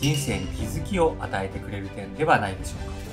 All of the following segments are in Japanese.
人生に気づきを与えてくれる点ではないでしょうか。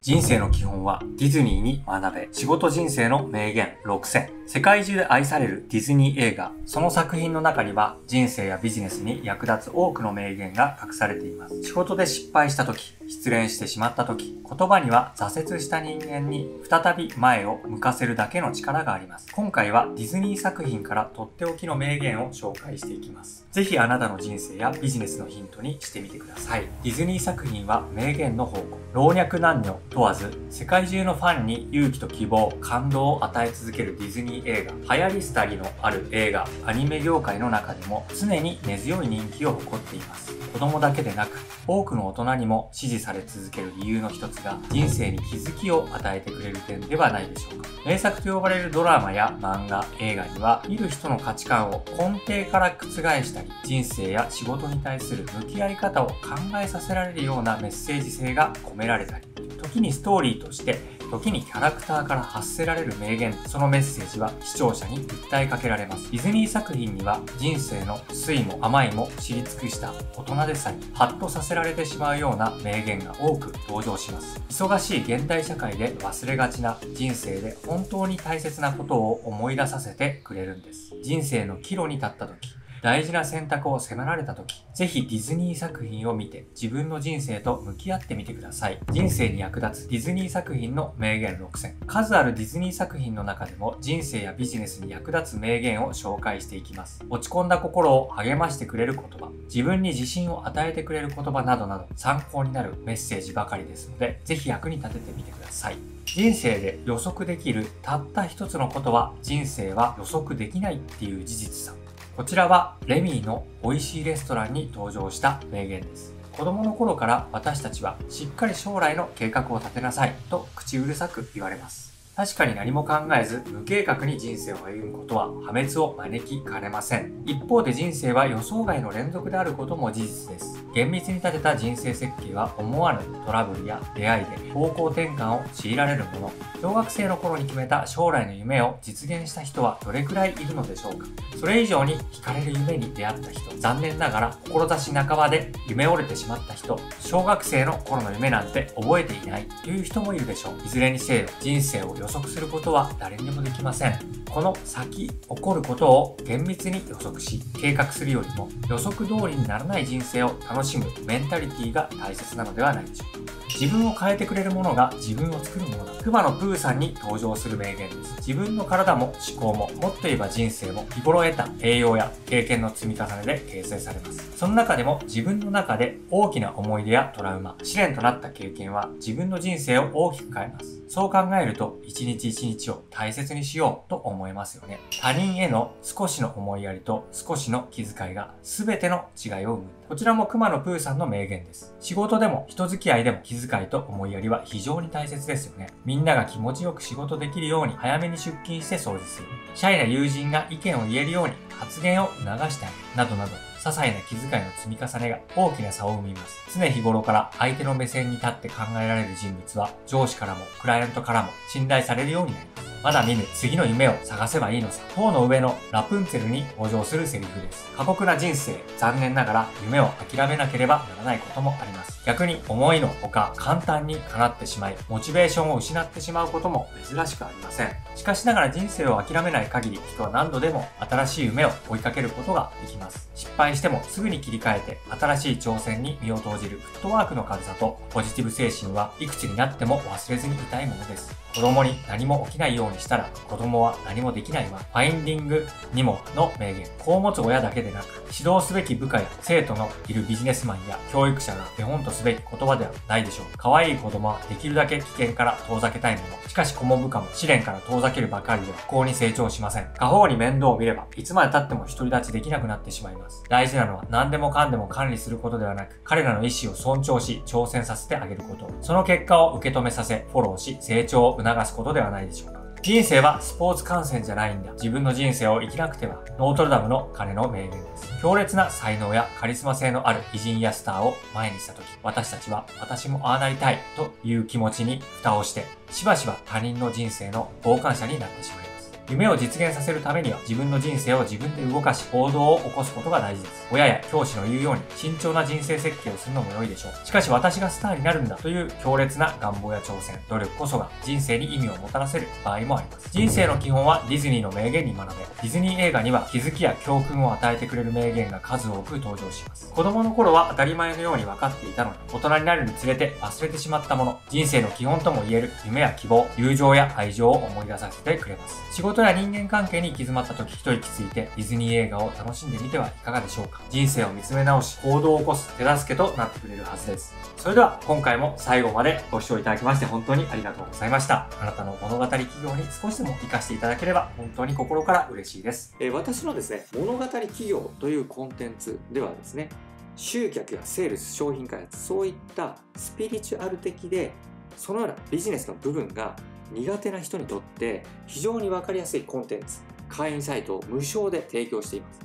人生の基本はディズニーに学べ。仕事人生の名言6選。世界中で愛されるディズニー映画。その作品の中には人生やビジネスに役立つ多くの名言が隠されています。仕事で失敗した時、失恋してしまった時、言葉には挫折した人間に再び前を向かせるだけの力があります。今回はディズニー作品からとっておきの名言を紹介していきます。ぜひあなたの人生やビジネスのヒントにしてみてください。ディズニー作品は名言の宝庫。老若男女問わず、世界中のファンに勇気と希望、感動を与え続けるディズニー映画。流行り廃りのある映画、アニメ業界の中でも常に根強い人気を誇っています。子供だけでなく、多くの大人にも支持され続ける理由の一つが人生に気づきを与えてくれる点ではないでしょうか。名作と呼ばれるドラマや漫画、映画には見る人の価値観を根底から覆したり、人生や仕事に対する向き合い方を考えさせられるようなメッセージ性が込められたり、時にストーリーとして時にキャラクターから発せられる名言、そのメッセージは視聴者に訴えかけられます。ディズニー作品には人生の酸いも甘いも知り尽くした大人でさえ、ハッとさせられてしまうような名言が多く登場します。忙しい現代社会で忘れがちな人生で本当に大切なことを思い出させてくれるんです。人生の岐路に立った時、大事な選択を迫られた時、ぜひディズニー作品を見て自分の人生と向き合ってみてください。人生に役立つディズニー作品の名言6選。数あるディズニー作品の中でも人生やビジネスに役立つ名言を紹介していきます。落ち込んだ心を励ましてくれる言葉、自分に自信を与えてくれる言葉などなど参考になるメッセージばかりですので、ぜひ役に立ててみてください。人生で予測できるたった一つのことは人生は予測できないっていう事実さ。こちらはレミーの美味しいレストランに登場した名言です。子供の頃から私たちはしっかり将来の計画を立てなさいと口うるさく言われます。確かに何も考えず無計画に人生を歩むことは破滅を招きかねません。一方で人生は予想外の連続であることも事実です。厳密に立てた人生設計は思わぬトラブルや出会いで方向転換を強いられるもの。小学生の頃に決めた将来の夢を実現した人はどれくらいいるのでしょうかそれ以上に惹かれる夢に出会った人、残念ながら志半ばで夢折れてしまった人、小学生の頃の夢なんて覚えていないという人もいるでしょう。いずれにせよ人生を予測することは誰にもできません。この先起こることを厳密に予測し、計画するよりも予測通りにならない人生を楽しむメンタリティが大切なのではないでしょうか。自分を変えてくれるものが自分を作るものだ。熊野プーさんに登場する名言です。自分の体も思考も、もっと言えば人生も、日頃得た栄養や経験の積み重ねで形成されます。その中でも自分の中で大きな思い出やトラウマ、試練となった経験は自分の人生を大きく変えます。そう考えると、一日一日を大切にしようと思いますよね。他人への少しの思いやりと少しの気遣いが全ての違いを生む。こちらも熊野プーさんの名言です。仕事でも人付き合いでも気遣いと思いやりは非常に大切ですよね。みんなが気持ちよく仕事できるように早めに出勤して掃除する。シャイな友人が意見を言えるように発言を促してあげ。などなど、些細な気遣いの積み重ねが大きな差を生みます。常日頃から相手の目線に立って考えられる人物は上司からもクライアントからも信頼されるようになります。まだ見ぬ次の夢を探せばいいのさ。塔の上のラプンツェルに登場するセリフです。過酷な人生、残念ながら夢を諦めなければならないこともあります。逆に思いのほか簡単に叶ってしまい、モチベーションを失ってしまうことも珍しくありません。しかしながら人生を諦めない限り、人は何度でも新しい夢を追いかけることができます。失敗してもすぐに切り替えて、新しい挑戦に身を投じるフットワークの軽さと、ポジティブ精神はいくつになっても忘れずにいたいものです。子供に何も起きないようにしたら、子供は何もできないわ。ファインディングにもの名言。子を持つ親だけでなく、指導すべき部下や生徒のいるビジネスマンや教育者が手本とすべき言葉ではないでしょう。可愛い子供はできるだけ危険から遠ざけたいもの。しかし子も部下も試練から遠ざけるばかりで不幸に成長しません。過保護に面倒を見れば、いつまで経っても独り立ちできなくなってしまいます。大事なのは何でもかんでも管理することではなく、彼らの意思を尊重し、挑戦させてあげること。その結果を受け止めさせ、フォローし、成長を促すことではないでしょうか。人生はスポーツ観戦じゃないんだ。自分の人生を生きなくては。ノートルダムの鐘の名言です。強烈な才能やカリスマ性のある偉人やスターを前にした時、私たちは私もああなりたいという気持ちに蓋をして、しばしば他人の人生の傍観者になってしまいます。夢を実現させるためには自分の人生を自分で動かし行動を起こすことが大事です。親や教師の言うように慎重な人生設計をするのも良いでしょう。しかし私がスターになるんだという強烈な願望や挑戦、努力こそが人生に意味をもたらせる場合もあります。人生の基本はディズニーの名言に学べ、ディズニー映画には気づきや教訓を与えてくれる名言が数多く登場します。子供の頃は当たり前のように分かっていたのに、大人になるにつれて忘れてしまったもの、人生の基本とも言える夢や希望、友情や愛情を思い出させてくれます。仕事や人間関係に行き詰まった時一息ついてディズニー映画を楽しんでみてはいかがでしょうか。人生を見つめ直し、行動を起こす手助けとなってくれるはずです。それでは今回も最後までご視聴いただきまして本当にありがとうございました。あなたの物語企業に少しでも活かしていただければ本当に心から嬉しいです。えー、私のですね、物語企業というコンテンツではですね、集客やセールス、商品開発、そういったスピリチュアル的で、そのようなビジネスの部分が苦手な人にとって非常に分かりやすいコンテンツ、会員サイトを無償で提供しています。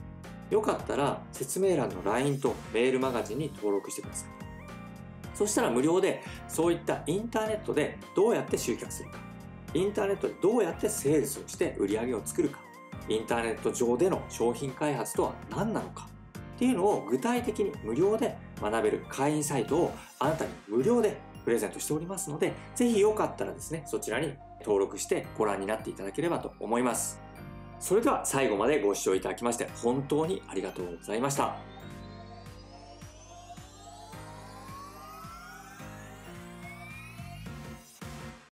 よかったら説明欄の LINE とメールマガジンに登録してください。そしたら無料でそういったインターネットでどうやって集客するか、インターネットでどうやってセールスをして売り上げを作るか、インターネット上での商品開発とは何なのかっていうのを具体的に無料で学べる会員サイトをあなたに無料でプレゼントしておりますので、ぜひよかったらですね、そちらに登録してご覧になっていただければと思います。それでは最後までご視聴いただきまして本当にありがとうございました。